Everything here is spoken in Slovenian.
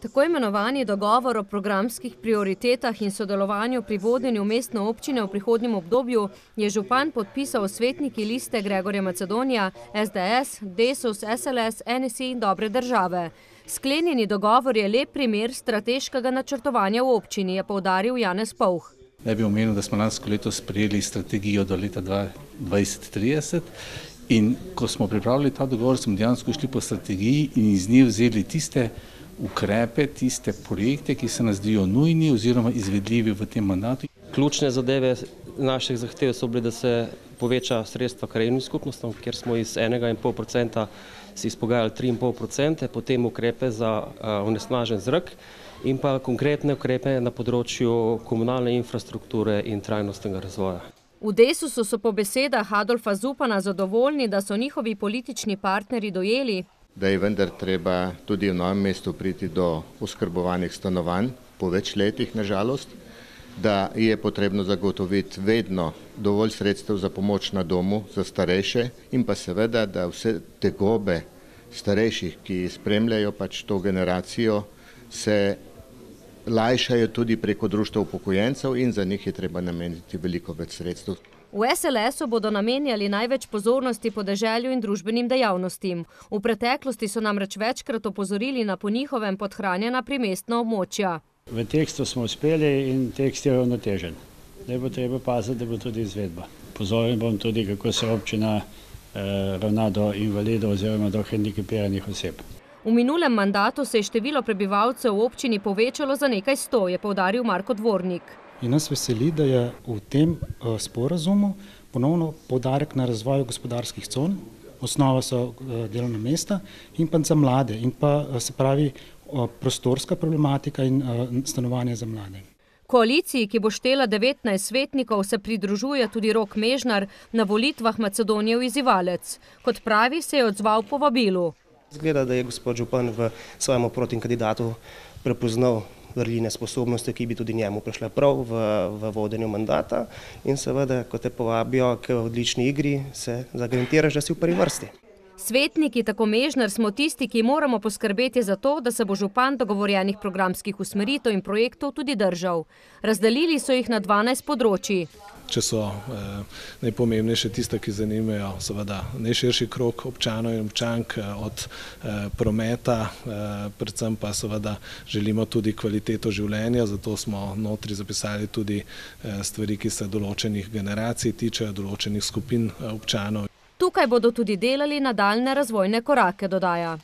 Tako imenovani dogovor o programskih prioritetah in sodelovanju pri vodenju mestne občine v prihodnjem obdobju je župan podpisal svetniki liste Gregorja Macedonija, SDS, Desus, SLS, NSI in Dobre države. Sklenjeni dogovor je lep primer strateškega načrtovanja v občini, je poudaril Janez Pouh. Ne bi omenil, da smo lansko leto sprejeli strategijo do leta 2030 in ko smo pripravili ta dogovor, smo dejansko šli po strategiji in iz nje vzeli tiste ukrepe, tiste projekte, ki se nas zdijo nujni oziroma izvedljivi v tem mandatu. Ključne zadeve naših zahtev so bile, da se poveča sredstva krajevnim skupnostom, kjer smo iz 1,5% si izpogajali 3,5%, potem ukrepe za onesnažen zrak in pa konkretne ukrepe na področju komunalne infrastrukture in trajnostnega razvoja. V Desusu so po besedah Adolfa Zupana zadovoljni, da so njihovi politični partnerji dojeli, da je vendar treba tudi v novem mestu priti do oskrbovanih stanovanj po več letih, nažalost, da je potrebno zagotoviti vedno dovolj sredstev za pomoč na domu za starejše in pa seveda, da vse te gobe starejših, ki spremljajo pač to generacijo, se lajšajo tudi preko društva upokojencev in za njih je treba nameniti veliko več sredstev. V SLS-u bodo namenjali največ pozornosti podeželju in družbenim dejavnostim. V preteklosti so namreč večkrat opozorili na po njihovem podhranjena primestna območja. V tekstu smo uspeli in tekst je ravnotežen. Zdaj bo treba paziti, da bo tudi izvedba. Pozoren bom tudi, kako se občina ravna do invalidov oziroma do hendikepiranih oseb. V minulem mandatu se je število prebivalcev v občini povečalo za nekaj sto, je poudaril Marko Dvornik. In nas veseli, da je v tem sporazumu ponovno poudarek na razvoju gospodarskih con, osnova so delovna mesta in pa za mlade in pa se pravi prostorska problematika in stanovanja za mlade. Koaliciji, ki bo štela devetnajst svetnikov, se pridružuje tudi Rok Mežnar, na volitvah Macedonijev izzivalec. Kot pravi, se je odzval povabilu. Izgleda, da je gospod župan v svojemu protikandidatu prepoznal vrline sposobnosti, ki bi tudi njemu prišle prav v, v vodenju mandata in seveda, ko te povabijo k odlični igri, se zagarantiraš, da si v prvi vrsti. Svetniki, tako Mežnar, smo tisti, ki moramo poskrbeti za to, da se bo župan dogovorjenih programskih usmeritev in projektov tudi držal. Razdelili so jih na dvanajst področij. Če so najpomembnejše tiste, ki zanimajo seveda najširši krog občanov in občank od prometa, predvsem pa seveda želimo tudi kvaliteto življenja, zato smo notri zapisali tudi stvari, ki se določenih generacij tičejo, določenih skupin občanov. Tukaj bodo tudi delali nadaljnje razvojne korake, dodaja.